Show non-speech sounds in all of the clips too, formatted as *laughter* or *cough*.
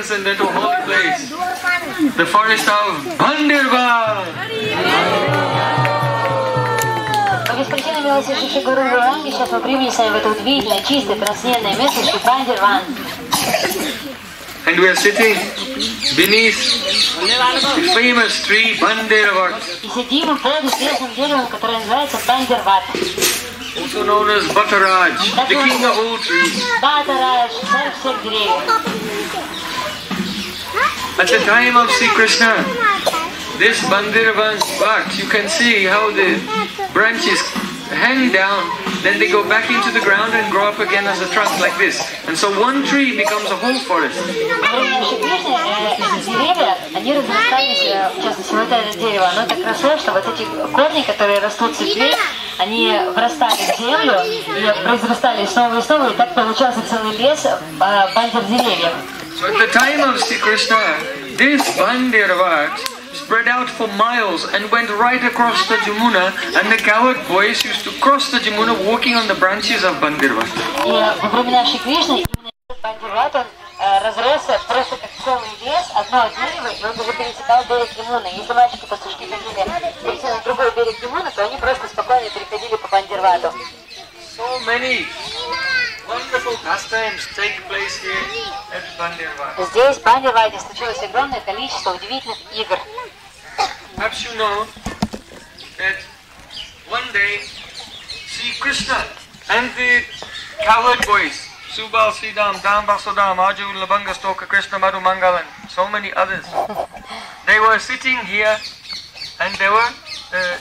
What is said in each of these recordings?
transcendental holy place, the forest of Bandirva. По беспричинной милости Шиши Гуру Руранги сейчас мы прибыли с вами в это удивительное, чистое, трансцендентное место Шипандирван. And we are sitting beneath the famous tree Bandirva, И сидим мы под известным деревом, которое называется Бандирват. also known as Bhattaraj, the king of all trees. Батараш, царь всех деревьев. At the time of Sri Krishna, this Bandirvan's bark, you can see how the branches hang down, then they go back into the ground and grow up again as a trunk like this. And so one tree becomes a whole forest. Во время Шри Кришны э, деревья, они разрастались, э, в частности, вот это дерево, оно так росло, что вот эти корни, которые растут с ветвей, они врастали в землю и произрастали снова и снова, и так получался целый лес э, бандер деревьев. So at the time of Sri Krishna, this Bandirvat spread out for miles and went right across the Jamuna, and the cowherd boys used to cross the Jamuna walking on the branches of Bandirvat. И во времена Шри Кришны именно этот бандерват, он э, разросся просто как целый лес, одно дерево, и он уже пересекал берег Ямуны. Если мальчики-пастушки хотели перейти на другой берег Ямуны, то они просто спокойно переходили по бандервату. So many wonderful pastimes take place here at Bandirvat. Здесь, в Бандерваде, случилось огромное количество удивительных игр. You know that one day Sri Krishna and the cowherd boys, Subal Sridham, Dam Vasudam, Aju Labanga Stoka Krishna Madhu Mangalan, so many others, they were sitting here and they were uh, uh,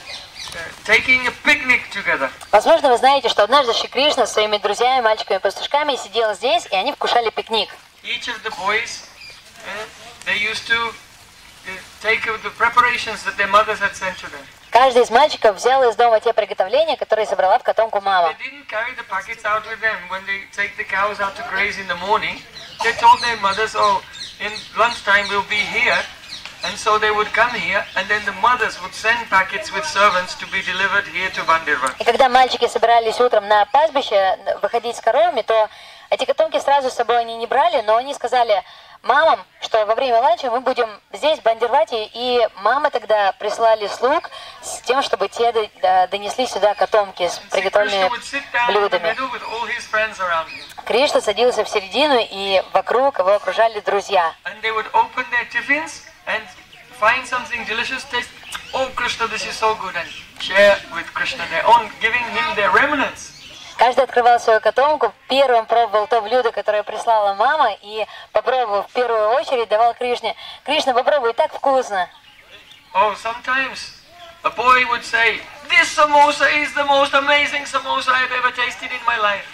taking a picnic together. Возможно, вы знаете, что однажды Шри Кришна со своими друзьями, мальчиками-пастушками сидел здесь, и они вкушали пикник. Each of the boys, uh, they used to Каждый из мальчиков взял из дома те приготовления, которые собрала в котомку мама. They didn't carry the packets out with them when they take the cows out to graze in the morning. They told their mothers, oh, in lunchtime we'll be here. And so they would come here, and then the mothers would send packets with servants to be delivered here to Bandirvan. И когда мальчики собирались утром на пастбище выходить с коровами, то эти котомки сразу с собой они не брали, но они сказали мамам, что во время ланча мы будем здесь, в Бандервате, и мамы тогда прислали слуг с тем, чтобы те донесли сюда котомки с приготовленными блюдами. Кришна садился в середину, и вокруг его окружали друзья. Find something delicious, taste, oh Krishna, this is so good, and share with Krishna their own, giving him their remnants. Каждый открывал свою котомку, первым пробовал то блюдо, которое прислала мама, и попробовав в первую очередь, давал Кришне. Кришна, попробуй, так вкусно. Oh, sometimes a boy would say, This samosa is the most amazing samosa I've ever tasted in my life.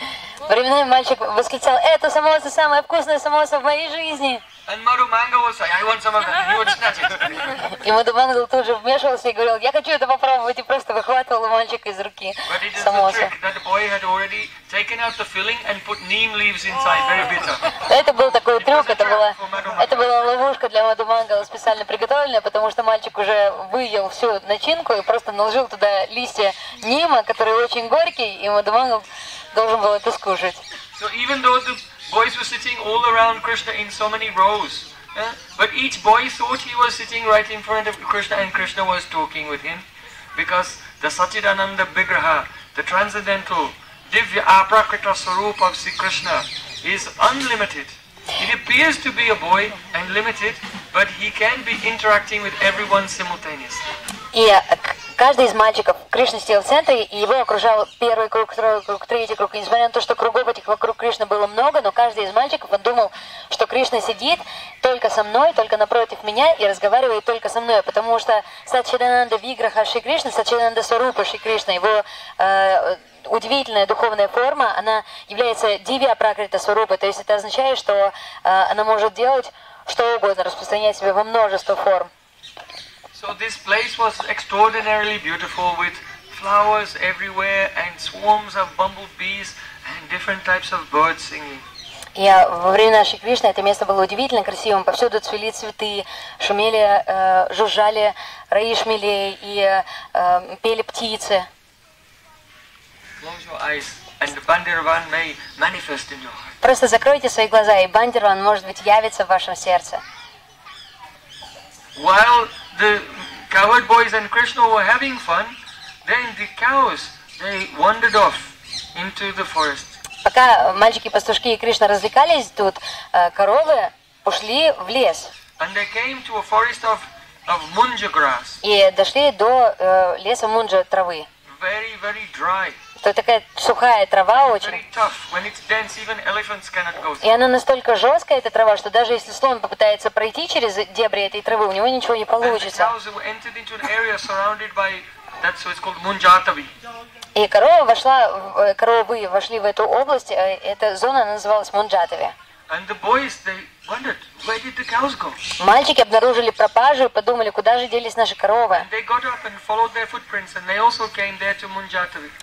Временами мальчик восклицал, это самоса самая вкусная самоса в моей жизни. And Madhu Manga would say, I want some of that. And he would snatch it. И Мадумангл тут же вмешивался и говорил, я хочу это попробовать, и просто выхватывал у мальчика из руки самосу. Это был такой трюк, это была, это была ловушка для Мадумангала специально приготовленная, потому что мальчик уже выел всю начинку и просто наложил туда листья нима, которые очень горькие, и Мадумангал должен был это скушать. So even though the Boys were sitting all around Krishna in so many rows. Eh? But each boy thought he was sitting right in front of Krishna and Krishna was talking with him. Because the Satyadananda Vigraha, the transcendental, Divya Aprakrita Sarup of Sri Krishna is unlimited. It appears to be a boy and limited, but he can be interacting with everyone simultaneously. Yeah, каждый из мальчиков, Кришна сидел в центре, и его окружал первый круг, второй круг, третий круг. И несмотря на то, что кругов этих вокруг Кришны было много, но каждый из мальчиков, он думал, что Кришна сидит только со мной, только напротив меня и разговаривает только со мной, потому что Сачидананда Виграха Шри Кришна, Сачидананда Сарупа Шри Кришна, его э, удивительная духовная форма, она является дивья пракрита Сварупа, то есть это означает, что э, она может делать что угодно, распространять себя во множество форм. So this place was extraordinarily beautiful with flowers everywhere and swarms of bumblebees and different types of birds singing. И а, во времена Шри Кришны это место было удивительно красивым. Повсюду цвели цветы, шумели, э, жужжали раи шмелей и э, пели птицы. Просто закройте свои глаза, и Бандерван, может быть, явится в вашем сердце. While the cowherd boys and Krishna were having fun, then the cows they wandered off into the forest. Пока мальчики-пастушки и Кришна развлекались тут, э, коровы ушли в лес And they came to a forest of, of munja grass, и дошли до э, леса мунджа травы. very, very dry, То такая сухая трава очень. И она настолько жесткая, эта трава, что даже если слон попытается пройти через дебри этой травы, у него ничего не получится. И корова вошла, э, коровы вошли в эту область, э, эта зона называлась Мунджатови. And the boys, they Мальчики обнаружили пропажу и подумали, куда же делись наши коровы.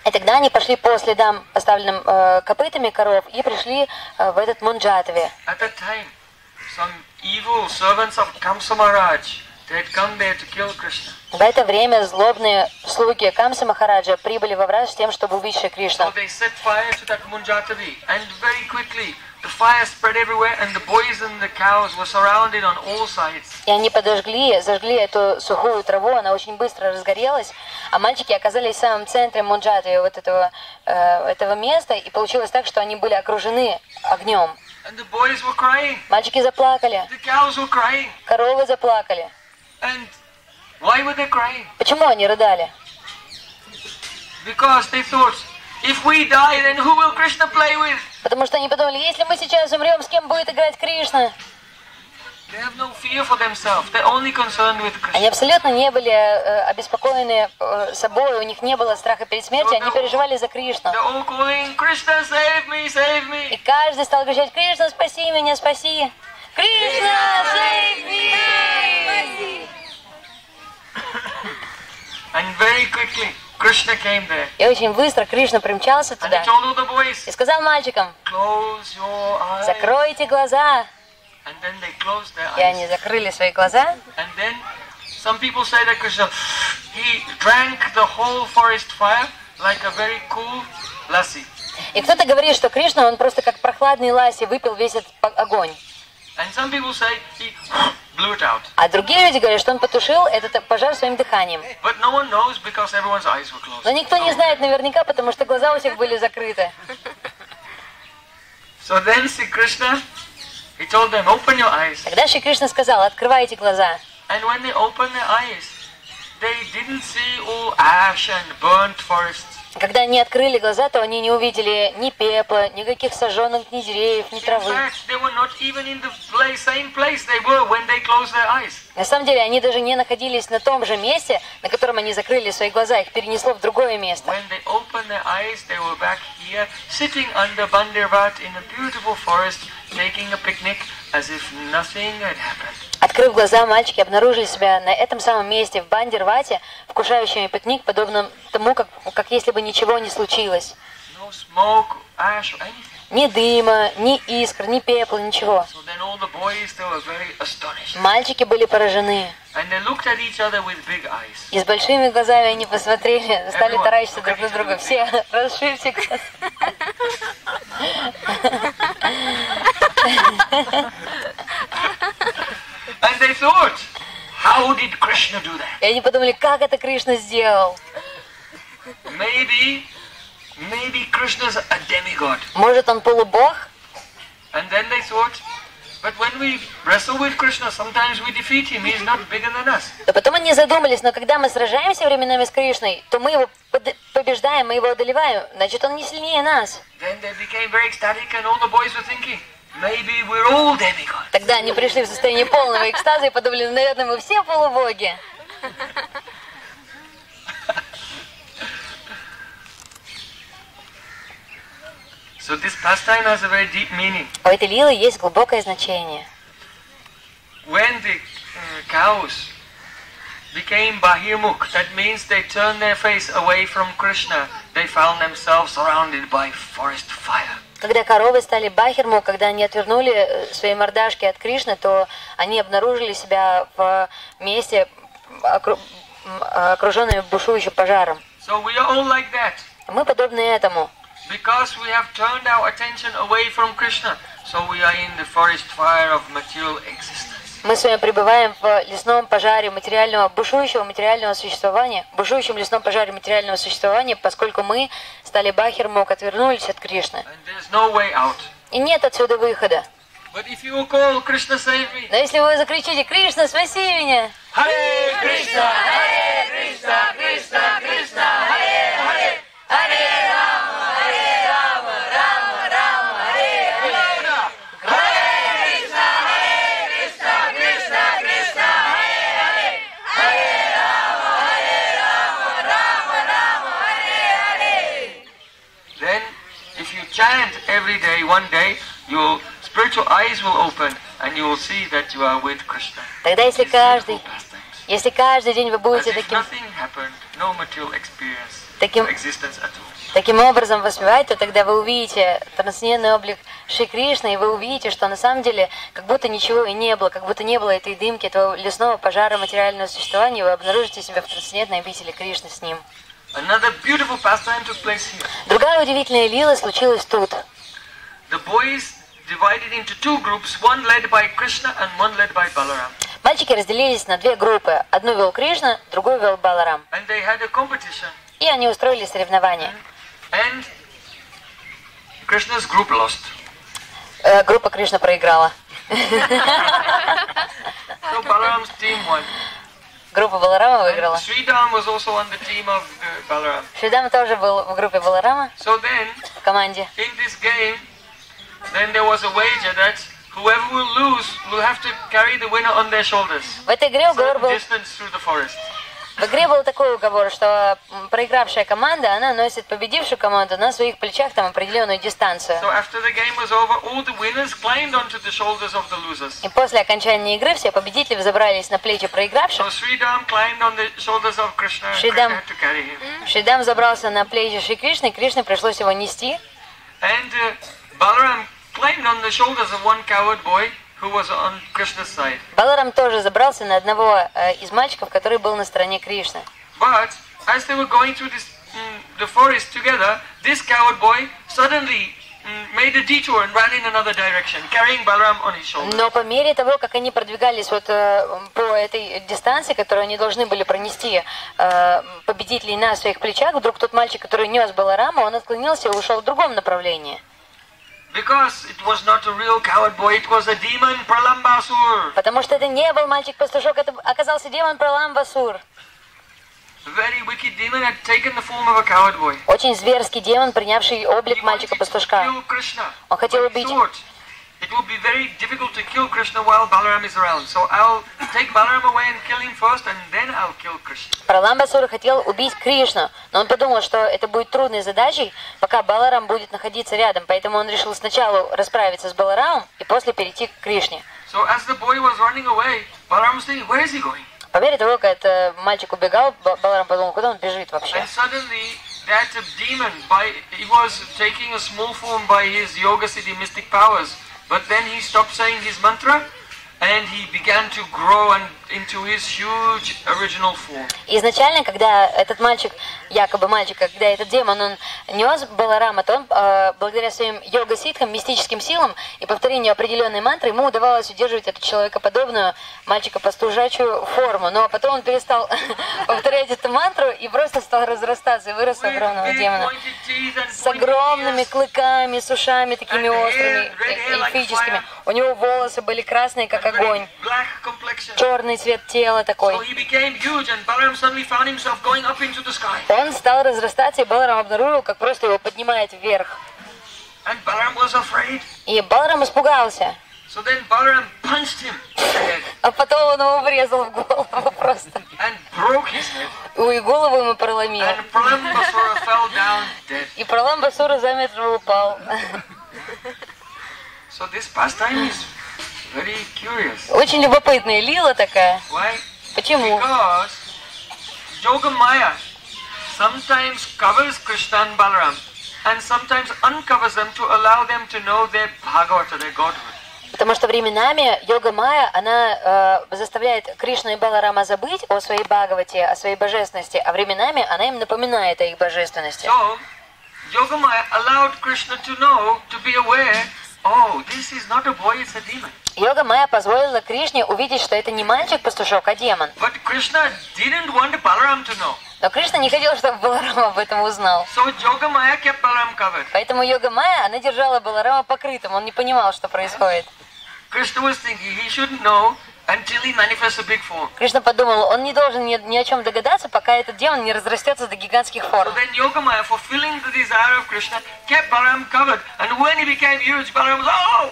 И тогда они пошли по следам, поставленным э, копытами коров, и пришли э, в этот Krishna. В это время злобные слуги Камса Махараджа прибыли во враж с тем, чтобы убить Шри So Кришну. they the fire spread everywhere, and the boys and the cows were surrounded on all sides. И они подожгли, зажгли эту сухую траву, она очень быстро разгорелась, а мальчики оказались в самом центре Мунджаты, вот этого, э, этого места, и получилось так, что они были окружены огнем. And the boys were crying, Мальчики заплакали, the cows were crying, коровы заплакали. and why were they crying? Почему они рыдали? Because they thought, if we die, then who will Krishna play with? Потому что они подумали, если мы сейчас умрем, с кем будет играть Кришна? They have no fear for themselves. They're only concerned with Они абсолютно не были э, обеспокоены э, собой, у них не было страха перед смертью, они переживали за Кришну. They're all calling, Krishna, save me, save И каждый стал кричать, Кришна, спаси меня, спаси! Кришна, save me! And very quickly. И очень быстро Кришна примчался туда и сказал мальчикам, закройте глаза. И они закрыли свои глаза. And then some people say that Krishna, he drank the whole forest fire like a very cool lassi. И кто-то говорит, что Кришна, он просто как прохладный ласи выпил весь этот огонь. And some people say he. А другие люди говорят, что он потушил этот пожар своим дыханием. Но никто не знает наверняка, потому что глаза у всех были закрыты. *laughs* Тогда Шри Кришна сказал, открывайте глаза. And when they opened their eyes, they didn't see all ash and burnt forests. Когда они открыли глаза, то они не увидели ни пепла, никаких сожженных ни деревьев, ни травы. На самом деле, они даже не находились на том же месте, на котором они закрыли свои глаза, их перенесло в другое место. Eyes, here, forest, picnic. Открыв глаза, мальчики обнаружили себя на этом самом месте, в Бандервате, вкушающими пикник, подобно тому, как, как если бы ничего не случилось. No smoke, ash, or anything. Ни дыма, ни искр, ни пепла, ничего. Мальчики были поражены. И с большими глазами они посмотрели, стали таращиться друг на друга. Все *laughs* расширьте глаза. *laughs* And they thought, how did Krishna do that? И они подумали, как это Кришна сделал? Maybe, maybe Krishna's a demigod. Может, он полубог? And then they thought, but when we wrestle with Krishna, sometimes we defeat him. He's not bigger than us. Да потом они задумались, но когда мы сражаемся временами с Кришной, то мы его побеждаем, мы его одолеваем. Значит, он не сильнее нас. Then they became very ecstatic, and all the boys were thinking, maybe we're all demigods. Тогда они пришли в состояние полного экстаза и подумали, «Ну, наверное, мы все полубоги. So this pastime has a very deep meaning. У этой лилы есть глубокое значение. When the uh, cows became bahirmukh, that means they turned their face away from Krishna. They found themselves surrounded by forest fire. Когда коровы стали бахерму, когда они отвернули э, свои мордашки от Кришны, то они обнаружили себя в месте, окруженными бушующим пожаром. So we are all like that. Мы подобны этому. Because we have turned our attention away from Krishna, so we are in the forest fire of material existence. Мы с вами пребываем в лесном пожаре материального, бушующего материального существования, бушующем лесном пожаре материального существования, поскольку мы стали бахермок, отвернулись от Кришны. No. И нет отсюда выхода. Krishna Но если вы закричите «Кришна, спаси меня!» Hare Krishna, Hare Krishna, Krishna Krishna, Hare Hare, Hare every day, one day, your spiritual eyes will open and you will see that you are with Krishna. Тогда если каждый, если каждый день вы будете таким, no Таким- таким образом воспевать, то тогда вы увидите трансцендентный облик Шри Кришны, и вы увидите, что на самом деле как будто ничего и не было, как будто не было этой дымки, этого лесного пожара материального существования, и вы обнаружите себя в трансцендентной обители Кришны с ним. Другая удивительная лила случилась тут. Мальчики разделились на две группы. Одну вел Кришна, другую вел Баларам. И они устроили соревнования. And Krishna's group lost. Э, группа Кришна проиграла. So Balaram's team won. Группа Баларама выиграла. Sridham was also on the team of uh. Шридам тоже был в группе Баларама, So then, в команде. in this game, then there was a wager that whoever will lose will have to carry the winner on their shoulders. В этой игре уговор был distance through the forest. В игре был такой уговор, что проигравшая команда, она носит победившую команду на своих плечах там определенную дистанцию. So after the game was over, all the winners climbed onto the shoulders of the losers. И после окончания игры все победители взобрались на плечи So проигравших. Sridham climbed on the shoulders of Krishna and Sridham. Krishna had to carry him. Шридам забрался на плечи Шри Кришны, Кришне пришлось его нести. And uh, Balaram Баларам тоже забрался на одного э, из мальчиков, который был на стороне Кришны. But as they were going through this, the forest together, this coward boy suddenly made a detour and ran in another direction, carrying Balaram on his shoulder. Но по мере того, как они продвигались вот э, по этой дистанции, которую они должны были пронести э, победителей на своих плечах, вдруг тот мальчик, который нес Баларама, он отклонился и ушел в другом направлении. Потому что это не был мальчик-пастушок, это оказался демон Праламбасур. A very wicked demon had taken the form of a coward boy. Очень зверский демон, принявший облик мальчика-пастушка. Он хотел убить- It will be very difficult to kill Krishna while Balaram is around. So I'll take Balaram away and kill him first, and then I'll kill Krishna. Праламбасур хотел убить Кришну, но он подумал, что это будет трудной задачей, пока Баларам будет находиться рядом, поэтому он решил сначала расправиться с Баларамом и после перейти к Кришне. So as the boy was running away, Balaram was thinking, where is he going? По мере того, как этот мальчик убегал, Ба- Баларам подумал, куда он бежит вообще. And suddenly, that demon, by he was taking a small form by his yoga siddhi mystic powers, but then he stopped saying his mantra, and he began to grow and into his huge original form. И изначально, когда этот мальчик, якобы мальчик, когда этот демон, он нес Баларама, то он, э, благодаря своим йога-ситхам, мистическим силам и повторению определенной мантры, ему удавалось удерживать эту человекоподобную мальчика-пастужачью форму. Но потом он перестал *laughs* повторять эту мантру и просто стал разрастаться и вырос огромного демона. С огромными клыками, с ушами такими острыми, эльфическими. У него волосы были красные, как огонь. Черный цвет тела такой. Он стал разрастаться, и Баларам обнаружил, как просто его поднимает вверх. И Баларам испугался. So then Balaram punched him А потом он его врезал в голову *laughs* просто. and broke his head. Ой, голову ему проломил. And Pralambasura *laughs* fell down dead. И Праламбасура замертво упал. *laughs* So this pastime is very curious. Очень любопытная лила такая. Why? Почему? Because Yogamaya sometimes covers Krishna and Balaram and sometimes uncovers them to allow them to know their Bhagavata, their Godhood. Потому что временами йога Майя, она э, заставляет Кришну и Баларама забыть о своей Бхагавате, о своей божественности, а временами она им напоминает о их божественности. So, Yogamaya allowed Krishna to know, to be aware, oh, this is not a boy, it's a demon. Йога Майя позволила Кришне увидеть, что это не мальчик-пастушок, а демон. Но Кришна не хотел, чтобы Баларам об этом узнал. So. Поэтому Йога Майя, она держала Баларама покрытым, он не понимал, что происходит. Krishna was thinking he shouldn't know Кришна подумал, он не должен ни, ни о чем догадаться, пока этот демон не разрастется до гигантских форм. oh.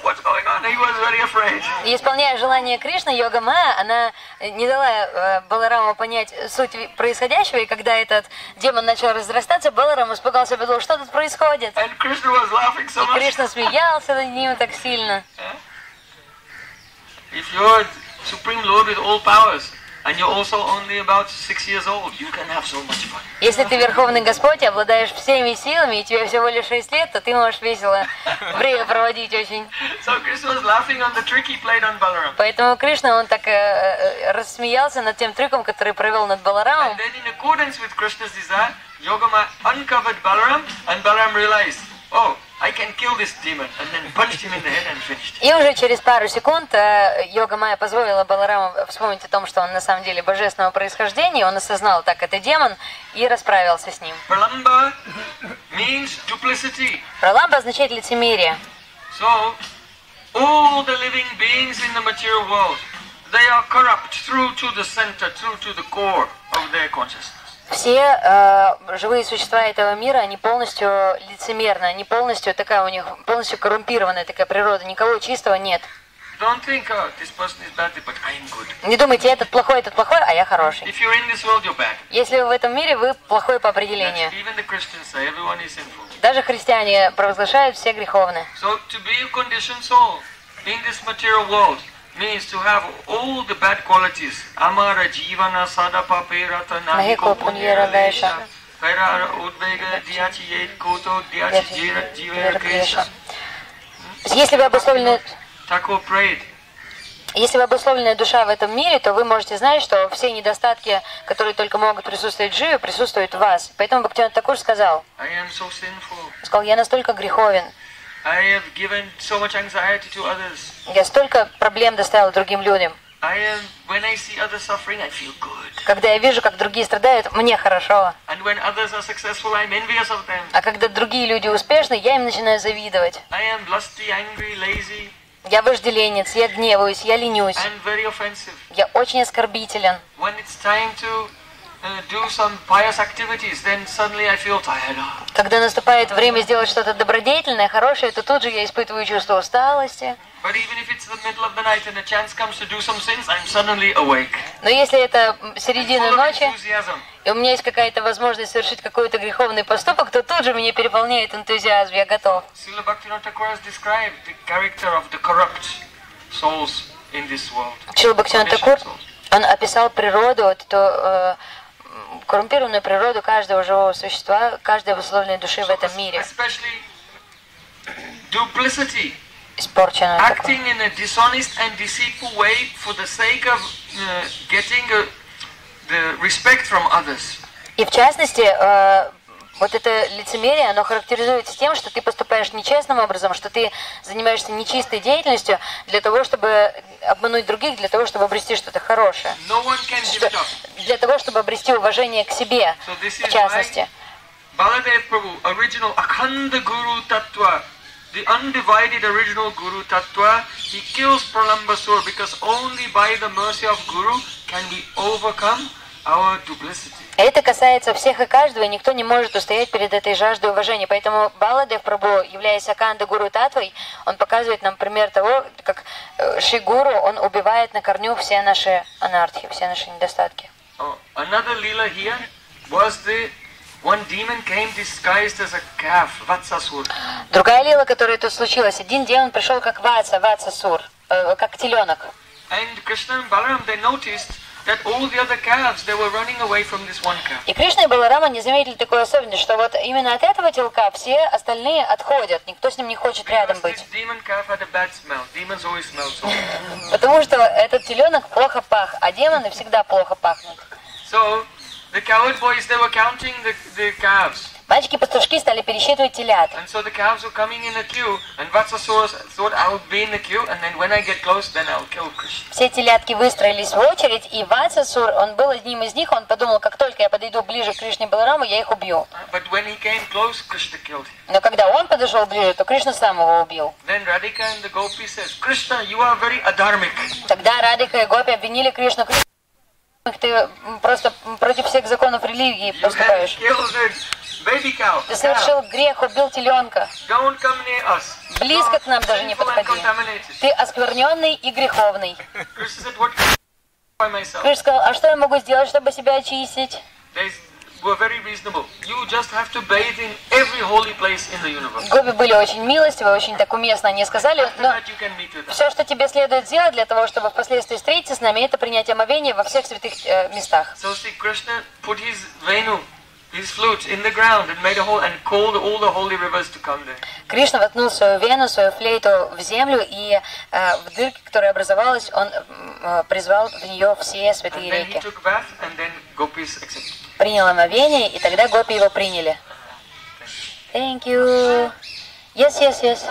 И исполняя желание Кришны, Йога Майя, она не дала э, Балараму понять суть происходящего, и когда этот демон начал разрастаться, Баларам испугался, подумал, что тут происходит? И. Кришна смеялся над ним так сильно. If you're Supreme Lord with all powers, and you're also only about six years old, you can have so much fun. Если ты Верховный Господь, обладаешь всеми силами, и тебе всего лишь 6 лет, то ты можешь весело время проводить очень. So Krishna was laughing on the trick he played on Balaram. Поэтому Кришна, он так э, э, рассмеялся над тем трюком, который провел над Баларамом. And then in accordance with Krishna's desire, Yogama uncovered Balaram, and Balaram realized, oh, I can kill this demon, and then punched him in the head and finished. И уже через пару секунд э, Йога Майя позволила Балараму вспомнить о том, что он на самом деле божественного происхождения, он осознал, так, это демон, и расправился с ним. Pralamba means duplicity. Праламба означает лицемерие. So, all the living beings in the material world, they are corrupt through to the center, through to the core of their consciousness. Все э, живые существа этого мира, они полностью лицемерны, они полностью такая у них, полностью коррумпированная такая природа, никого чистого нет. Think, oh, bad. Не думайте, этот плохой, этот плохой, а я хороший. World. Если вы в этом мире, вы плохой по определению. say. Даже христиане провозглашают все греховны. So to be a conditioned soul in this material world means to have all the bad qualities. Amara jivana sadapa perata Nahiko punyera lesha. Pera udvega diachi yed koto diachi jira jivera kesha. Если вы обусловлены prayed. Если вы обусловленная душа в этом мире, то вы можете знать, что все недостатки, которые только могут присутствовать в живе, присутствуют в вас. Поэтому Бхактивinoda Такур сказал, so сказал, я настолько греховен, I have given so much anxiety to others. я столько проблем доставил другим людям. I am when I see others suffering, I feel good. Когда я вижу, как другие страдают, мне хорошо. And when others are successful, I'm envious of them. А когда другие люди успешны, я им начинаю завидовать. I am lusty, angry, lazy, Я вожделенец, я гневаюсь, я ленюсь. and very offensive. Я очень оскорбителен. When it's time to do some pious activities, then suddenly I feel tired. Когда наступает время сделать что-то добродетельное, хорошее, то тут же я испытываю чувство усталости. But even if it's the middle of the night and a chance comes to do some sins, I'm suddenly awake. Но если это середина ночи, и у меня есть какая-то возможность совершить какой-то греховный поступок, то тут же меня переполняет энтузиазм, я готов. Такур, souls. он описал природу, эту э, коррумпированную природу каждого живого существа, каждой обусловленной души в этом мире, испорченную acting in a dishonest and deceitful way for the sake of uh, getting uh, the respect from others. И в частности, э, вот это лицемерие, оно характеризуется тем, что ты поступаешь нечестным образом, что ты занимаешься нечистой деятельностью для того, чтобы обмануть других, для того, чтобы обрести что-то хорошее. No Что- для того, чтобы обрести уважение к себе, So в частности. why Baladev Prabhu, original Akhanda Guru Tattva, the undivided original Guru Tattva, he kills Pralambasur because only by the mercy of Guru can we overcome our duplicity. Это касается всех и каждого, и никто не может устоять перед этой жаждой уважения. Поэтому Баладев Прабhu, являясь Аканда Гуру Татвой, он показывает нам пример того, как э, Шри Гуру, он убивает на корню все наши анархии, все наши недостатки. Oh, another lila here was the one demon came disguised as a calf, Vatsasur. Другая лила, которая тут случилась, один демон пришел как Ватса, Ватса Сур, э, как теленок. And Krishna and Balaram, they noticed И Кришна и Баларама не заметили такой особенности, что вот именно от этого телка все остальные отходят, никто с ним не хочет рядом быть. Потому что этот теленок плохо пах, а демоны всегда плохо пахнут. So the coward boys they were counting the, the calves. Мальчики-пастушки стали пересчитывать телят. So the calves were coming in a queue, and Vatsasura thought I would be in the queue, and then when I get close, then I'll kill Krishna. Все телятки выстроились в очередь, и Ватсасур, он был одним из них, он подумал, как только я подойду ближе к Кришне Балараму, я их убью. Uh, But when he came close, Krishna killed him. Но когда он подошел ближе, то Кришна сам его убил. Then Radhika and the gopi says, Krishna, you are very adharmic. Тогда Радика и Гопи обвинили Кришну. «Кришна, Ты просто против всех законов религии поступаешь. Ты совершил грех, убил теленка. Близко к нам даже не подходи. Ты оскверненный и греховный. Кришна сказал, а что я могу сделать, чтобы себя очистить? Гопи были очень милостивы, очень так уместно они сказали, но все, что тебе следует сделать для того, чтобы впоследствии встретиться с нами, это принять омовение во всех святых э, местах. So Sri these flutes in the ground and made a hole and called all the holy rivers to come there. Кришна воткнул свою вену, свою флейту в землю, и э, в дырке, которая образовалась, он э, призвал в нее все святые and реки. Then he took bath, and then gopis accepted. Принял омовение, и тогда гопи его приняли. Thank you. Yes, yes, yes.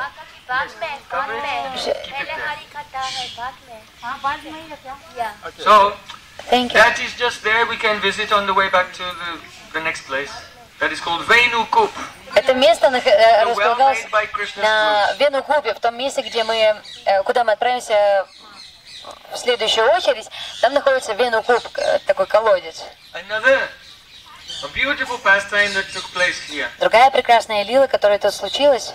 So, Thank you. that is just there. We can visit on the way back to the Это место э, располагалось на flute. Вену Купе, в том месте, где мы, э, куда мы отправимся в следующую очередь. Там находится Вену Куб, э, такой колодец. Another a beautiful pastime that took place here. Другая прекрасная лила, которая тут случилась,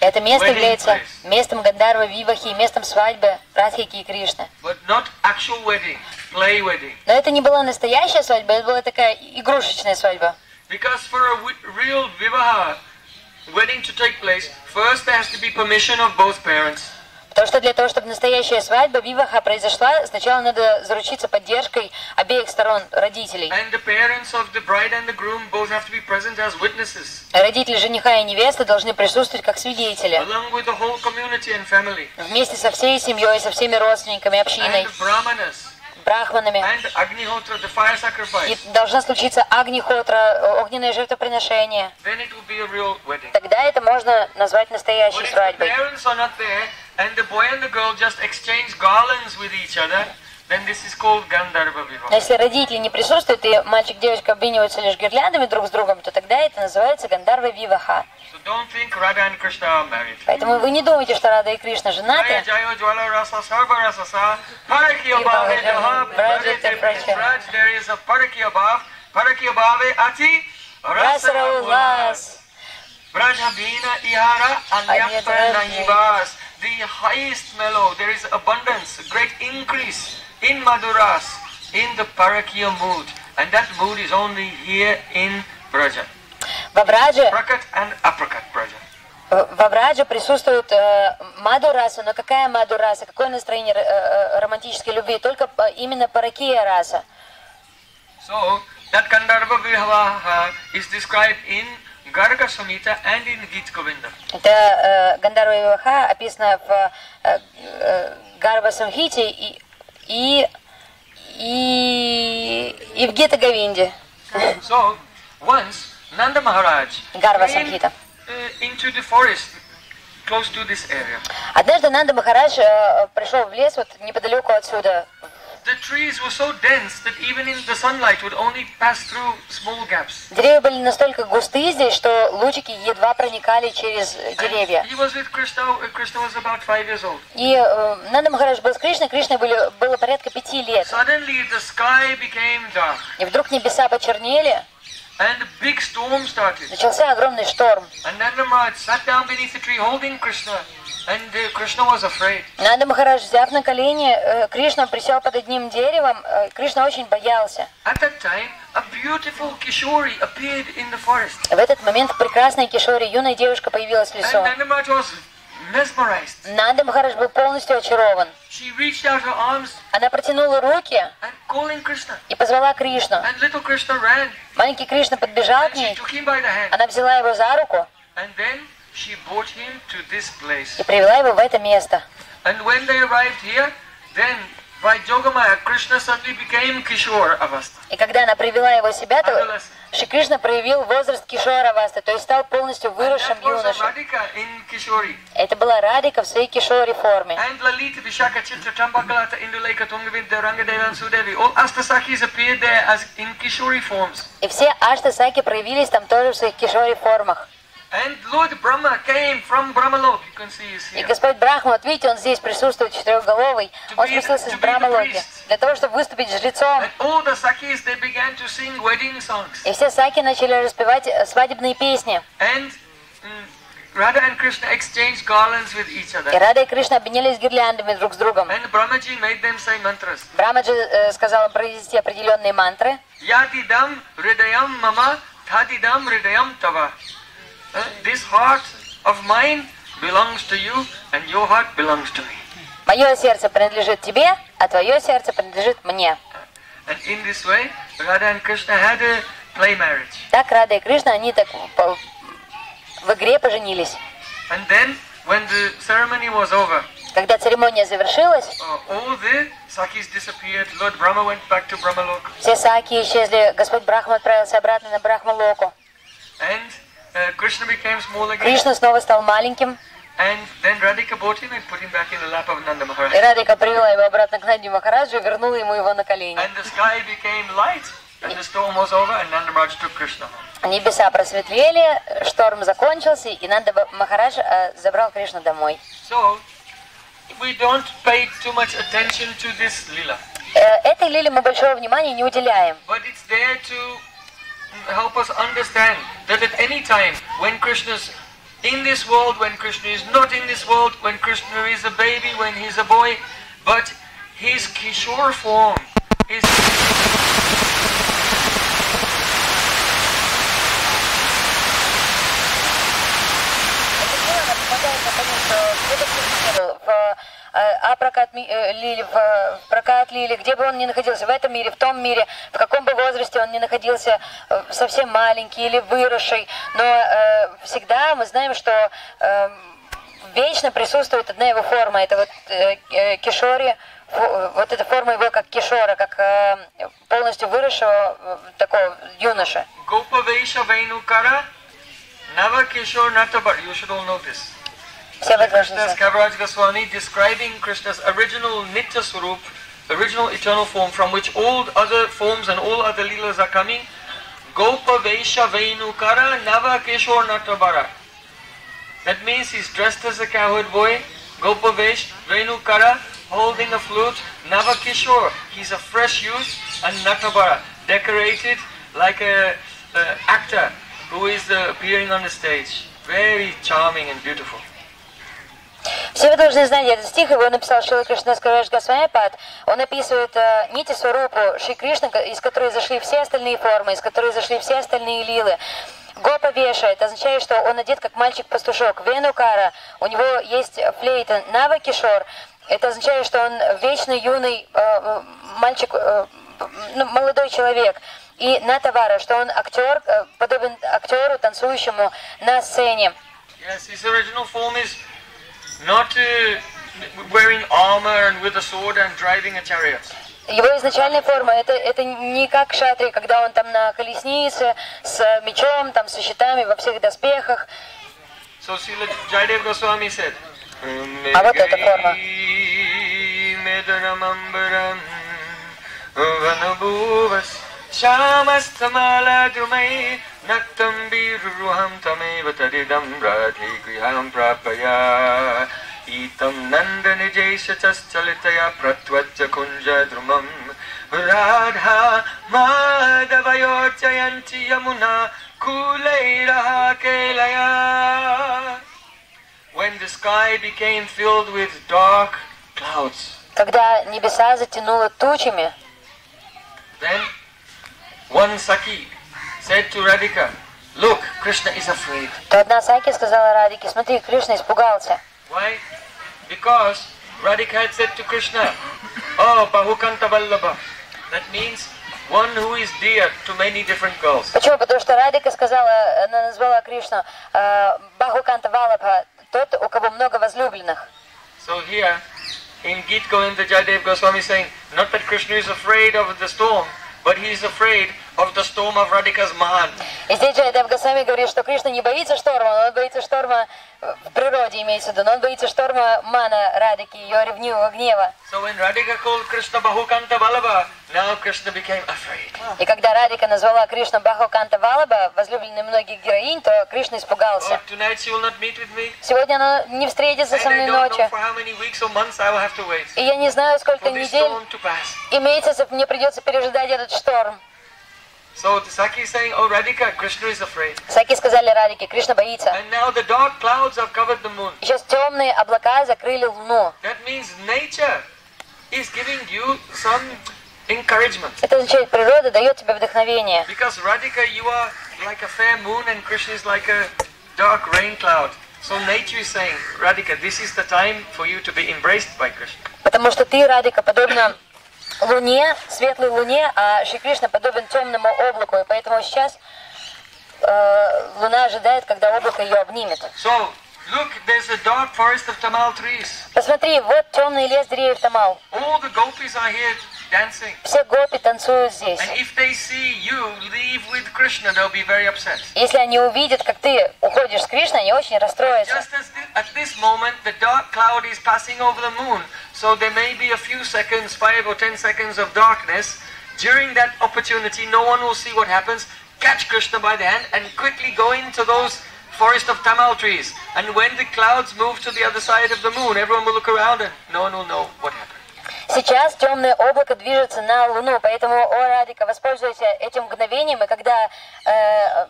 это место является местом Гандарва Вивахи, местом свадьбы Радхики и Кришны. Но это не была настоящая свадьба, это была такая игрушечная свадьба. Because for a real Vivaha wedding to take place, first there has to be permission of both parents. Потому что для того, чтобы настоящая свадьба Виваха произошла, сначала надо заручиться поддержкой обеих сторон родителей. Родители жениха и невесты должны присутствовать как свидетели. Вместе со всей семьей, со всеми родственниками, общиной, брахманами. И должна случиться агнихотра, огненное жертвоприношение. Тогда это можно назвать настоящей свадьбой. And the boy and the girl just exchange garlands with each other, then this is called Gandharva Vivaha. если родители не присутствуют, и мальчик и девочка обмениваются лишь гирляндами друг с другом, то тогда это называется Гандарва Виваха. So don't think Radha and Krishna are married. Поэтому вы не думайте, что Рада и Кришна женаты. Расара Улас. Anyatra Anyatra Nahivas The highest mellow There is abundance, great increase in Maduras in the Parakya mood and that mood is only here in Braja В Абрадже, Prakat and Aprakat Braja э, в Абрадже присутствует э, Мадураса, но какая Мадураса, какое настроение э, э, романтической любви? Только по- именно Паракия раса. So that Gandharva Vivaha is described in Garga Samhita and in Gita Govinda. Это э, Гандарва Виваха описано в э, э, Гарва Самхите и, и, и, и в Гита Говинде. So once Nanda Maharaj Samhita. uh, into the forest close to this area. Однажды Нанда Махарадж пришел в лес вот неподалеку отсюда. Деревья были настолько густые здесь, что лучики едва проникали через деревья. Uh. И э, Нанда Махарадж был с Кришной, Кришне были, было порядка пяти лет. Suddenly the sky became dark И вдруг небеса почернели, and a big storm started. начался огромный шторм. And Nanda Maharaj sat down beneath the tree holding Krishna, uh. Нанда Махарадж, взяв на колени, э, Кришна присел под одним деревом. э, Кришна очень боялся. В этот момент прекрасная Кишори, юная девушка, появилась в лесу. Нанда Махарадж был полностью очарован. Она протянула руки и позвала Кришну. Маленький Кришна подбежал к ней. Она взяла его за руку и привела его в это место. И когда она привела его себя, то. Шри Кришна проявил возраст Кишора Васты, то есть стал полностью выросшим юношей. Это была Радика в своей Кишоре форме. И все Аштасаки проявились там тоже в своих Кишоре формах. И. Господь Брахма, вот видите, он здесь присутствует, четырехголовый. Он спустился с Брамалоки для того, чтобы выступить жрецом. И все саки начали распевать э, свадебные песни. Radha and Krishna exchanged garlands with each И. Рада и Кришна обменялись гирляндами друг с другом. And Brahmaji made them say mantras. Брамаджи э, сказал им произнести определенные мантры. Yadidam hridayam mama thadidam hridayam tava. Uh, This heart of mine belongs to you and your heart belongs to me. Мое сердце принадлежит тебе, а твое сердце принадлежит мне. And in this way, Radha and Krishna had a play marriage. Так Рада и Кришна, они так в игре поженились. And then, when the ceremony was over, Когда церемония завершилась, uh, все саки исчезли, Господь Брахма отправился обратно на Брахмалоку. And uh, Krishna became small again. Кришна снова стал маленьким, And then Radhika brought him and put him back in the lap of Nanda и Maharaj. Радика привела его обратно к Нанди Махараджу и вернула ему его на колени. And the sky became light. And the storm was over and Nanda Maharaj took Krishna home. Небеса просветлели, шторм закончился, и Нанда Махарадж э, забрал Кришну домой. So, we don't pay too much attention to this lila. Э, Этой лиле мы большого внимания не уделяем. But it's there to help us understand that at any time when Krishna is in this world, when Krishna is not in this world, when Krishna is a baby, when he's a boy, but his Kishore form is. Э, Апракат ми- э, Лили, в, прокат Лили, где бы он ни находился, в этом мире, в том мире, в каком бы возрасте он ни находился, э, совсем маленький или выросший, но всегда мы знаем, что вечно присутствует одна его форма, это вот Кишори, вот эта форма его как Кишора, как э, полностью выросшего э, такого юноша. Gopa Vaisha Venukara Nava Kishore Natabar. You should all know this. Krishna's Kaviraj Goswami describing Krishna's original Nitya Swarup, original eternal form from which all other forms and all other leelas are coming. Gopa Vaisha Vainukara Nava Natabara. That means he's dressed as a cowherd boy, Gopa Vaish Vainukara, holding a flute, Nava He's a fresh youth, and Natabara, decorated like a, actor who is uh, appearing on the stage. Very charming and beautiful. Все вы должны знать этот стих, его написал Шила Кришна Скарадж Госвамипад. Он описывает э, нити Сварупу Шри Кришны, ко- из которой зашли все остальные формы, из которой зашли все остальные лилы. Гопа Веша, это означает, что он одет как мальчик-пастушок. Венукара, у него есть флейта. Нава Кишор, это означает, что он вечно юный э, мальчик, э, ну, молодой человек. И Натавара, что он актер, э, подобен актеру, танцующему на сцене. Yes, his original form is not uh, wearing armor and with a sword and driving a chariot. Его изначальная форма это, это не как шатри, когда он там на колеснице с мечом, там со щитами во всех доспехах. So Srila Jaydev Goswami said, А вот эта форма. Medaramambaram Vanabhuvas Shamastamala Naktam Biruham Tameva Tadidam Radhi Griham Prapaya Itam Nandani Jaisachalitaya Pratvacha Kunja Drumam Radha Madhavayochayanti Yamuna Kuleiraha Kelaya when the sky became filled with dark clouds, Когда небеса затянуло тучами, then one Saki said to Radhika, Look, Krishna is afraid. то одна Саки сказала Радике, смотри, Кришна испугался. Why? Because Radhika had said to Krishna, Oh, Bahukanta Vallabha. That means one who is dear to many different girls. Почему? Потому что Радика сказала, она назвала Кришну э, Бахуканта Валабха, тот, у кого много возлюбленных. So here, in Gita Govinda Jayadev Goswami saying, not that Krishna is afraid of the storm, but he's afraid И здесь Джайдев Госвами говорит, что Кришна не боится шторма, он боится шторма в природе, имеется в виду, но он боится шторма мана Радики, ее ревнивого гнева. И когда Радика назвала Кришну Бахуканта Валаба, возлюбленной многих героинь, то Кришна Oh, испугался. me. Сегодня она не встретится со мной ночью. И я не знаю, сколько недель storm to pass. и месяцев мне придется пережидать этот шторм. So the Saki is saying, oh Radhika, Krishna is afraid. Саки сказали Радике, Кришна боится. And now the dark clouds have covered the moon. Сейчас темные облака закрыли луну. That means nature is giving you some encouragement. Это означает, природа дает тебе вдохновение. Because Radhika, you are like a fair moon and Krishna is like a dark rain cloud. So nature is saying, Radhika, this is the time for you to be embraced by Krishna. Потому что ты, Радика, подобна луне, светлой луне, а Шри Кришна подобен темному облаку. И поэтому сейчас э, луна ожидает, когда облако ее обнимет. So, look, there's a dark forest of Tamal trees. Посмотри, вот темный лес деревьев Тамал. All the gopis are here dancing. Все гопи танцуют здесь. And if they see you leave with Krishna, they'll be very upset. Если они увидят, как ты уходишь с Кришной, они очень расстроятся. Just as thi- at this moment the dark cloud is passing over the moon, so there may be a few seconds, five or ten seconds of darkness. During that opportunity, no one will see what happens. Catch Krishna by the hand and quickly go into those forest of tamal trees. And when the clouds move to the other side of the moon, everyone will look around and no one will know what happened. Сейчас темное облако движется на Луну, поэтому, о, Радика, воспользуйся этим мгновением, и когда, э,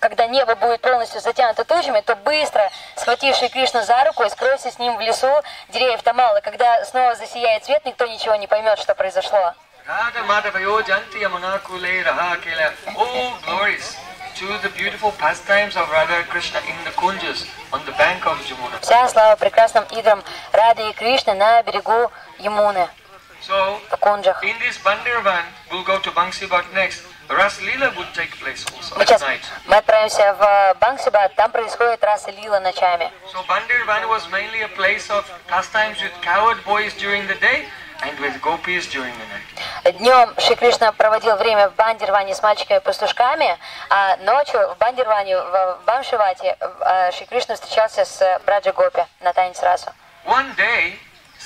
когда небо будет полностью затянуто тучами, то быстро схвати Шри Кришну за руку и скройся с ним в лесу деревьев Тамал, и когда снова засияет свет, никто ничего не поймет, что произошло. Radha Madhavayo Janti Yamuna Kule Raha Kela. All glories to the beautiful pastimes of Radha Krishna in the Kunjas on the bank of Jamuna. Вся слава прекрасным идрам Рады и Кришны на берегу Ямуны, So, in this Bandirvan, we'll go to Bangsibat next. Ras Lila would take place also Мы at сейчас мы отправимся в Бангсибат, там происходит раса Лила ночами. So Bandirvan was mainly a place of pastimes with coward boys during the day and with gopis during the night. Днем Шри Кришна проводил время в Бандирване с мальчиками-пастушками, а ночью в Бандирване, в Бамшивате, э, Шри Кришна встречался с Браджа Гопи на танец расу. One day,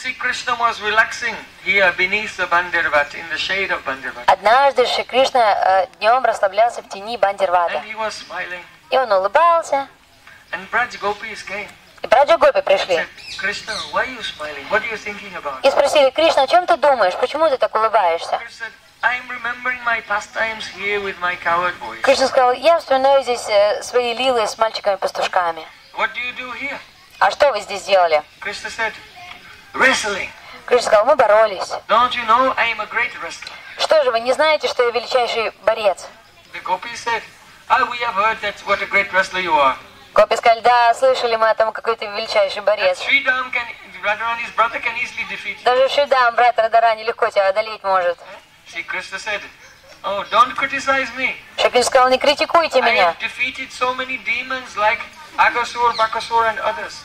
Sri Krishna was relaxing here beneath the Bandirvat, in the shade of Bandirvat. Однажды Шри Кришна днем расслаблялся в тени Бандирвата. And he was smiling. И он улыбался. And Braj gopis came. И Браджа Гопи пришли. Said, Krishna, why are you smiling? What are you thinking about? И спросили, Кришна, о чем ты думаешь? Почему ты так улыбаешься? Кришна сказал, я вспоминаю здесь э, свои лилы с мальчиками-пастушками. What do you do here? А что вы здесь делали? Krishna said, wrestling. Кришна сказал, мы боролись. Don't you know I am a great wrestler? Что же, вы не знаете, что я величайший борец? The gopis said, ah, we have heard that what a great wrestler you are. Гопи сказали, да, слышали мы о том, какой ты величайший борец. Даже Шидам, брат Радарани, легко тебя одолеть может. See, Krishna said, oh, don't criticize me. Шакин сказал, не критикуйте I меня. have defeated so many demons like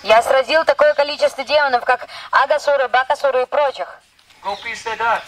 Я сразил такое количество демонов, как Агасура, Бакасура и прочих. Ah?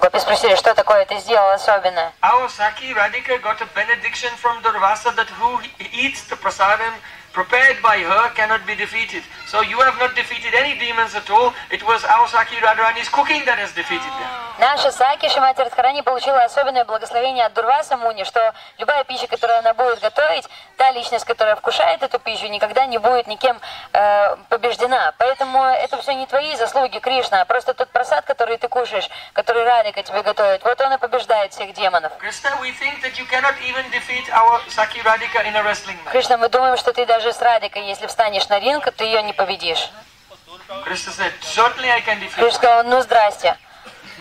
Гопи спросили, что такое ты сделал особенное? Our Saki Radhika got a benediction from Durvasa that who eats the prasadam prepared by her cannot be defeated. So you have not defeated any demons at all. It was our Saki Radharani's cooking that has defeated them. Наша Саки Шимати Радхарани получила особенное благословение от Дурваса Муни, что любая пища, которую она будет готовить, та личность, которая вкушает эту пищу, никогда не будет никем э, побеждена. Поэтому это все не твои заслуги, Кришна, а просто тот просад, который ты кушаешь, который Радика тебе готовит, вот он и побеждает всех демонов. Krishna, we think that you cannot even defeat our Saki Radhika in a wrestling match. Кришна, мы думаем, что ты даже с Радикой, если встанешь на ринг, ты ее не победишь. Defeat. Кришна сказал, ну здрасте,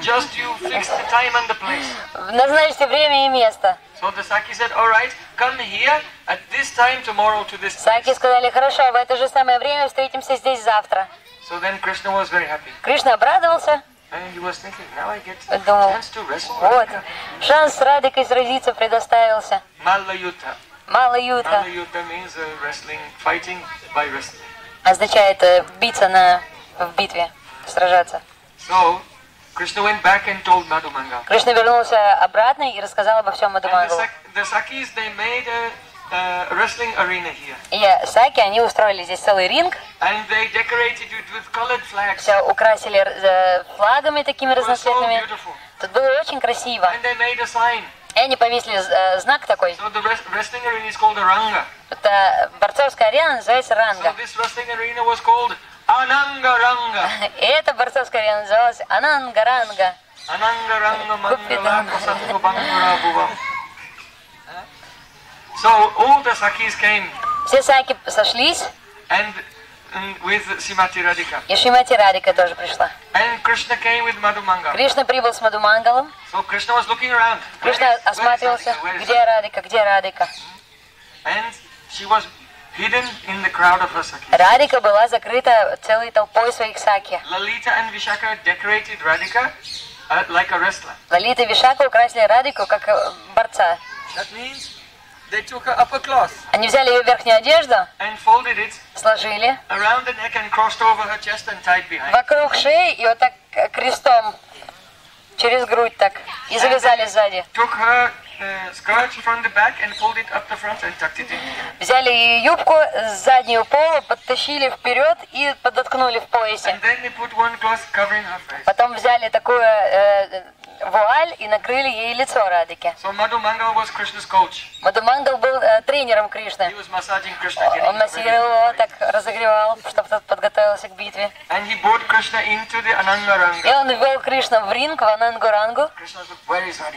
Just you fix the time and the place. назначьте время и место. So the Saki said, all right, come here at this time tomorrow to this place. Саки сказали, хорошо, в это же самое время встретимся здесь завтра. So then Krishna was very happy. Кришна обрадовался, Думал, вот, шанс с Радикой сразиться предоставился. Malla Yuddha. Мало юта Malla Yuddha means uh, wrestling, fighting by wrestling. Означает э, биться на в битве сражаться. So Krishna went back and told Madhumanga. Кришна вернулся обратно и рассказал обо всем And the, Sakis, they made a, a wrestling arena here. И Саки, они устроили здесь целый ринг, And they decorated it with colored flags. все украсили э, флагами такими so разноцветными. beautiful. Тут было очень красиво. And they made a sign. И они повесили э, знак такой. So the wres- wrestling arena is called a Ranga. Это борцовская арена называется So Ранга. this wrestling arena was called Ananga Ranga. И эта борцовская арена называлась Анангаранга. Kasattu Bangura Bhuvam. So all the Sakis came Все Саки сошлись, and mm, и Шимати Радика тоже пришла. Кришна прибыл с Мадумангалом. Кришна осматривался, где Радика, где Радика. Радика была закрыта целой толпой своих Саки. Uh. Лолита и Вишака украсили Радику как э, борца. Они взяли ее верхнюю одежду, сложили вокруг шеи и вот так э, крестом через грудь так и завязали сзади. Uh. Взяли ее юбку с заднюю полу, подтащили вперед и подоткнули в поясе. Потом взяли такую э, вуаль и накрыли ей лицо Радике. So Madhu Mangal was Krishna's coach. Мадумангал был э, тренером Кришны. He was massaging Krishna. getting Он массировал его, так разогревал, чтобы тот подготовился к битве. And he brought Krishna into the Anangaranga. И он ввел Кришну в ринг, в Анангурангу.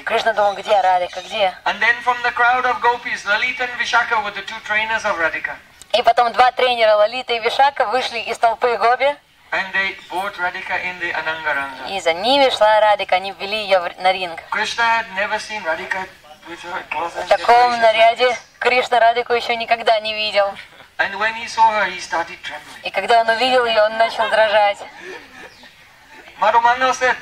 Кришна думал, где Радика, где? And then from the crowd of gopis, Lalita and Vishaka were the two trainers of Radhika. И потом два тренера, Лолита и Вишака, вышли из толпы Гоби. And they brought Radhika in the Anangaranga. И за ними шла Радика, они ввели ее в- на ринг. Krishna had never seen Radhika with her clothes and В таком наряде. Кришна Радику еще никогда не видел. And when he saw her, he started trembling. И когда он увидел ее, он начал дрожать. Said,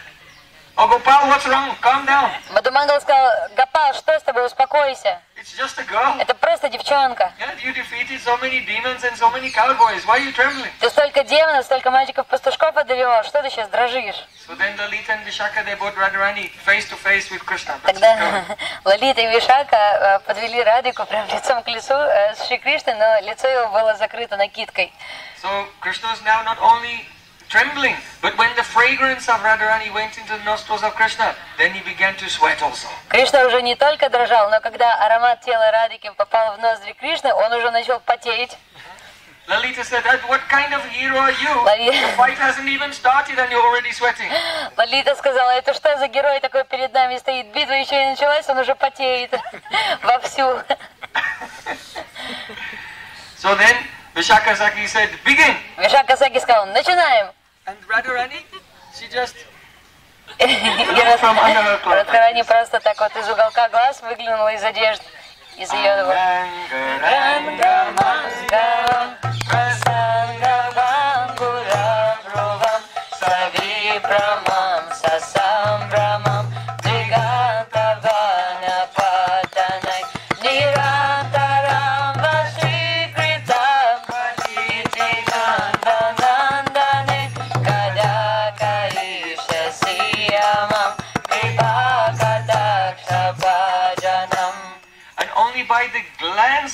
Oh Gopal, what's wrong? Calm down. Мадумангал сказал, Гапал, что с тобой, успокойся. It's just a girl. Это просто девчонка. Yeah, you defeated so many demons and so many cowboys. Why are you trembling? Ты столько демонов, столько мальчиков-пастушков одолевал, что ты сейчас дрожишь? So then Lalita and Vishaka, they brought Radharani face to face with Krishna. That's Тогда the *laughs* Лолита и Вишака э, подвели Радику прям лицом к лицу э, с Шри Кришной, но лицо его было закрыто накидкой. So Krishna was now not only trembling, but when the fragrance of Radharani went into the nostrils of Krishna, then he began to sweat also. Кришна уже не только дрожал, но когда аромат тела Радики попал в ноздри Кришны, он уже начал потеть. Lalita said, "That what kind of hero are you? Lali- The fight hasn't even started and you're already sweating. Лолита сказала, это что за герой такой перед нами стоит? Битва еще не началась, он уже потеет вовсю. So then Vishaka Saki said, begin. Саки сказал, начинаем. And Radharani, she just И From under her cloak. Радхарани просто так вот из уголка глаз выглянула из одежды, из ее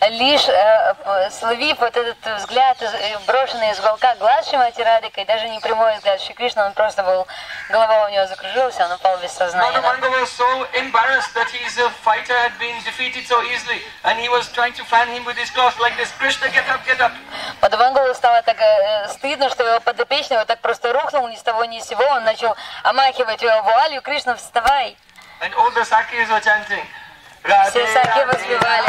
Лишь э, э, словив вот этот взгляд, э, брошенный из уголка глаз Шимати Радика, и даже не прямой взгляд Шри Кришны, он просто был, голова у него закружилась, он упал без сознания. Мадхувангулу стало так э, стыдно, что его подопечный вот так просто рухнул ни с того ни с сего, он начал омахивать его вуалью, Кришна, вставай! And all the Sakis were chanting. Все саки воспевали.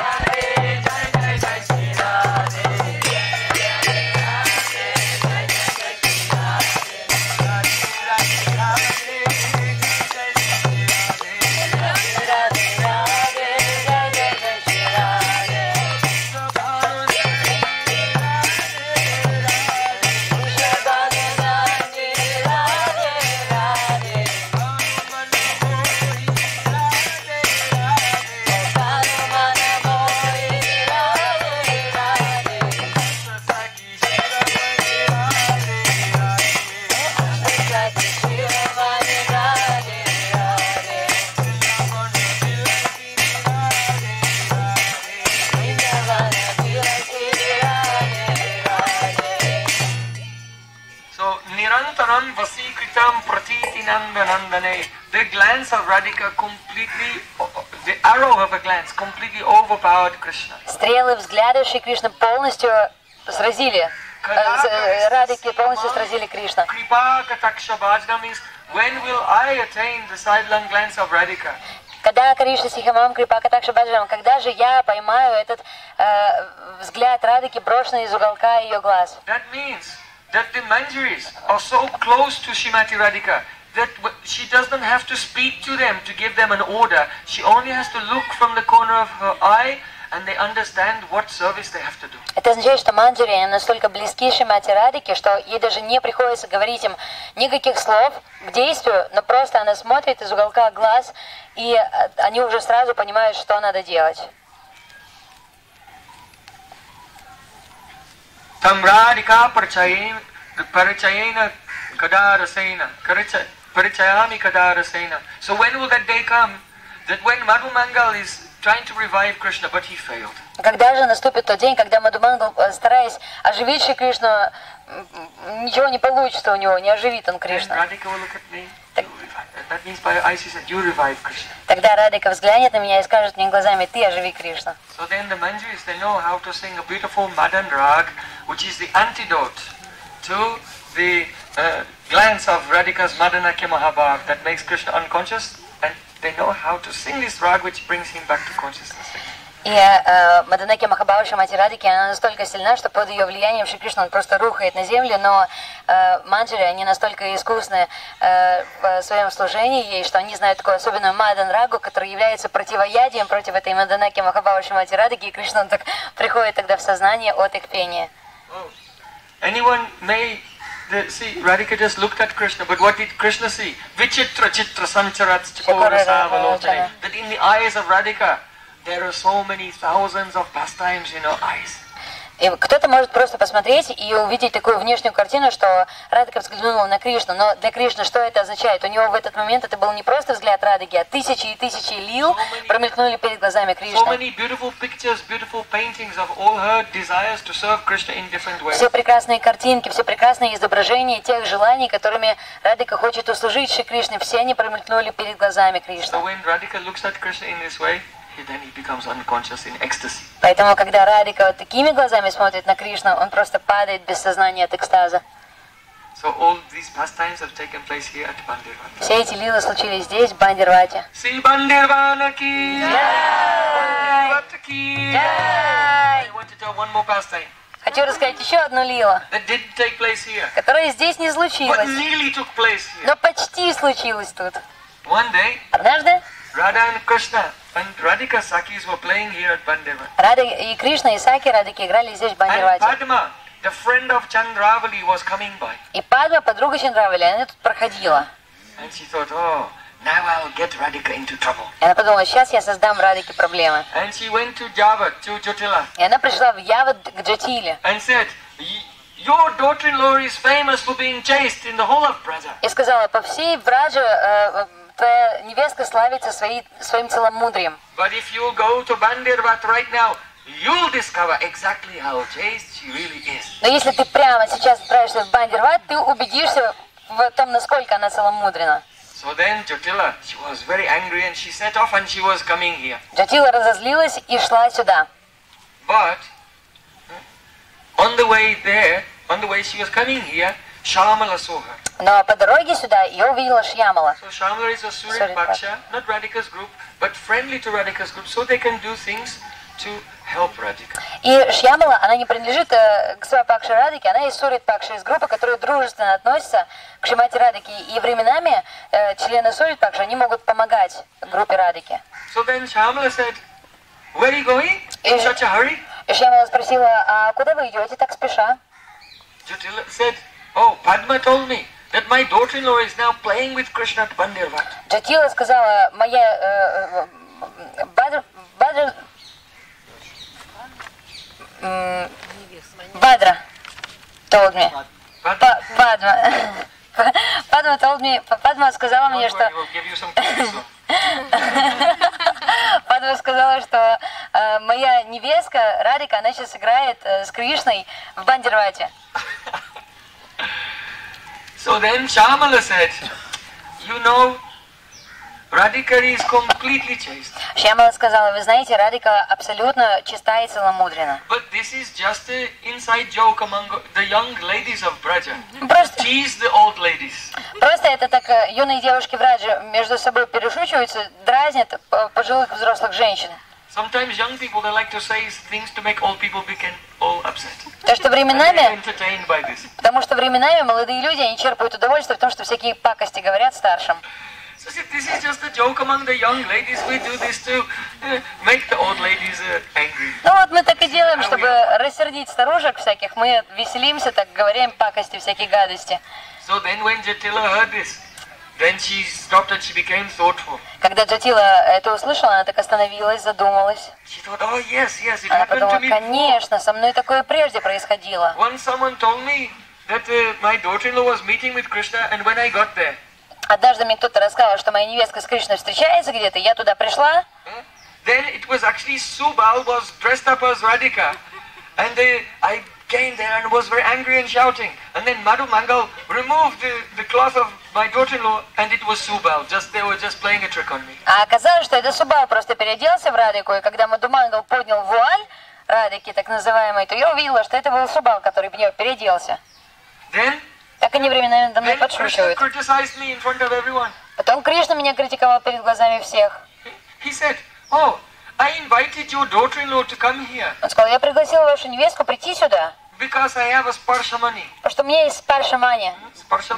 Взгляда Шри Кришны полностью сразили, э, э, Радхики полностью сразили Кришна. Когда Кришна Сихамам Крипака Такша Баджрам, когда же я поймаю этот э, взгляд Радыки, брошенный из уголка ее глаз? That means that the Manjaris are so close to Shrimati Radhika that she doesn't have to speak to them to give them an order. She only has to look from the corner of her eye Это означает, что манджари они настолько близки Шимати Радике, что ей даже не приходится говорить им никаких слов к действию, но просто она смотрит из уголка глаз, и э, они уже сразу понимают, что надо делать. Parachayena Parachayena Kadarasena Karicha- Parachayami Kadarasena. So when will that day come that when Madhu Mangal is Krishna but he failed? Когда же наступит тот день, когда Мадумангал, э, стараясь оживить Шри Кришну, м, м, ничего не получится у него, не оживит он Кришну. Тогда Радика взглянет на меня и скажет мне глазами, ты оживи Кришну. So then the Manjaris, they know how to sing a beautiful Madan Rag, which is the antidote to the uh, glance of Radhika's Madanakya Mahabhav that makes Krishna unconscious. They know how to sing this rag which brings him back to consciousness. И э, Маданаки Махабауша Мати Радики, она настолько сильна, что под ее влиянием Шри Кришна он просто рухает на землю, но э, манджари, они настолько искусны э, в своем служении ей, что они знают такую особенную Мадан Рагу, которая является противоядием против этой Маданаки Махабауша Мати Радики, и Кришна он так приходит тогда в сознание от их пения. Anyone may the, see Radhika just looked at Krishna, but what did Krishna see? Vichitra chitra sancharat. That in the eyes of Radhika there are so many thousands of pastimes in her eyes. И кто-то может просто посмотреть и увидеть такую внешнюю картину, что Радика взглянула на Кришну. Но для Кришны что это означает? У него в этот момент это был не просто взгляд Радыги, а тысячи и тысячи лил промелькнули перед глазами So Кришны. Все прекрасные картинки, все прекрасные изображения тех желаний, которыми Радика хочет услужить Шри Кришне, все они промелькнули перед глазами So Кришны. when Поэтому, когда Радика вот такими глазами смотрит на Кришну, он просто падает без сознания от экстаза. So all these pastimes have taken place here at Bandirvana. Все эти лилы случились здесь, в Бандирвате. See Bandirvana ki Bandirvata ki I want to tell one more pastime Хочу рассказать еще одну лилу, которая здесь не случилась, но почти случилась тут. One day, Однажды Radha and Krishna and Radhika Sakis were playing here at Bandirvana. Рада и Кришна, и Саки Радики играли здесь, в And Бандирвате. Padma, the friend of Chandravali, was coming by. И Падма, подруга Чандравали, она тут проходила. And she thought, oh, now I'll get Radhika into trouble. И она подумала, сейчас я создам Радике проблемы. And she went to Java, to Jotila, И она пришла в Яват к Джатиле and said, "Y- Your daughter-in-law is famous for being chaste in the whole of Braja. и сказала, по всей Браджу э, твоя невестка славится своей, своим целомудрием. But if you go to Bandirvat right now, you'll discover exactly how chaste she really is. Но если ты прямо сейчас отправишься в Бандирват, ты убедишься в том, насколько она целомудрена. So then Jotila, she was very angry and she set off and she was coming here. Джатила разозлилась и шла сюда. But uh, on the way there, on the way she was coming here, Shamala saw her. Но по дороге сюда ее увидела Шьямала. So Shamala is a Surit Surit Paksha, not Radhika's group, but friendly to Radhika's group, so they can do things to help Radhika. И Шьямала, она не принадлежит э, к Свапакши Радике, она из Сурит Пакши, из группы, которые дружественно относятся к Шимати Радике. И временами э, члены Сурит Пакши, они могут помогать группе Радики. So then Shamala said, Where are you going? In such a hurry? И Шьямала спросила, а куда вы идете так спеша? Said, Oh, Padma told me that my daughter-in-law is now playing with Krishna at Bandirvat. Джатила сказала, моя э, э, Бадр, Бадр, м, Бадра told me. Падма. *laughs* Падма told me, Падма сказала мне, что. *laughs* Падма сказала, что э, моя невестка Радика, она сейчас играет э, с Кришной в Бандирвате. *laughs* So then Shamala said, you know, Radhika is completely chaste. Шьямала сказала, вы знаете, Радика абсолютно чиста и целомудрена. But this is just a inside joke among the young ladies of Braja. Просто, Tease the old ladies. просто это так э, юные девушки в Радже между собой перешучиваются, дразнят п- пожилых взрослых женщин. Sometimes young people they like to say things to make old people become all upset. Так что временами, потому что временами молодые люди, они черпают удовольствие в том, что всякие пакости говорят старшим. So see, this is just a joke among the young ladies. We do this to uh, make the old ladies uh, angry. Ну вот мы так и делаем, чтобы рассердить старушек всяких, мы веселимся, так говорим пакости, всякие гадости. So then when Jatila heard this, Когда Джатила это услышала, она так остановилась, задумалась. She thought, oh yes, yes, it Она подумала, конечно, со мной такое прежде происходило. Однажды мне кто-то рассказал, что моя невестка с Кришной встречается где-то, я туда пришла, then it was actually Subal was dressed up as Radhika. And uh, I came there and was very angry and shouting. And then Madhu Mangal removed the, the cloth of my daughter-in-law and it was Subal. Just They were just playing a trick on me. а оказалось, что это Субал просто переоделся в Радику, и когда Мадумангал поднял вуаль Радики, так называемый, то я увидела, что это был Субал, который в нее переоделся. Then, Так они временами надо мной подшучивают. criticized me in front of everyone. Потом Кришна меня критиковал перед глазами всех. He said, oh, I invited your daughter-in-law to come here Он сказал, я пригласил вашу невестку прийти сюда, because I have a sparshamani. потому что у меня есть спаршамани,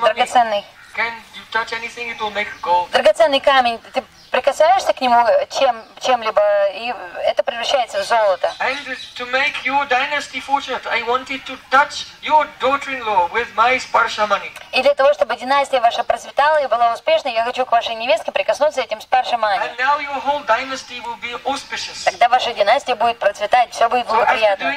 драгоценный. Can you touch anything, it will make gold. Драгоценный камень, ты прикасаешься к нему чем, чем-либо, и это превращается в золото. И для того, чтобы династия ваша процветала и была успешной, я хочу к вашей невестке прикоснуться этим спаршамани. Тогда ваша династия будет процветать, все будет благоприятно.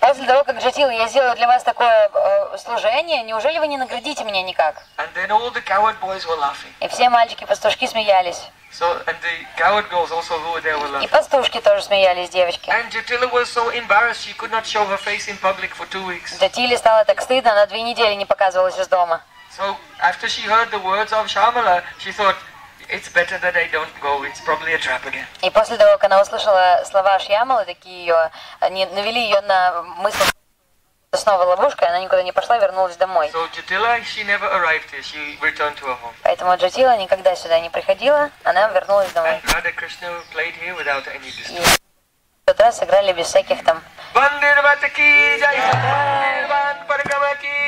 После того, как Джатил, я сделаю для вас такое э, служение, неужели вы не наградите меня никак? And then all the coward boys were laughing. И все мальчики-пастушки смеялись. So, and the coward girls also who were there were И laughing. пастушки тоже смеялись, девочки. And Jatila was so embarrassed she could not show her face in public for two weeks. Джатиле стало так стыдно, она две недели не показывалась из дома. So after she heard the words of Shamala, she thought, it's better that I don't go. It's probably a trap again. И после того, как она услышала слова Шьямалы, такие ее, они навели ее на мысль, что снова ловушка, она никуда не пошла, вернулась домой. So Jatila, she never arrived here. She returned to her home. Поэтому Джатила никогда сюда не приходила, она вернулась домой. And Radha Krishna played here without any И в тот раз сыграли без всяких там Bandir Vat ki jai, Bandir Vat Pargama ki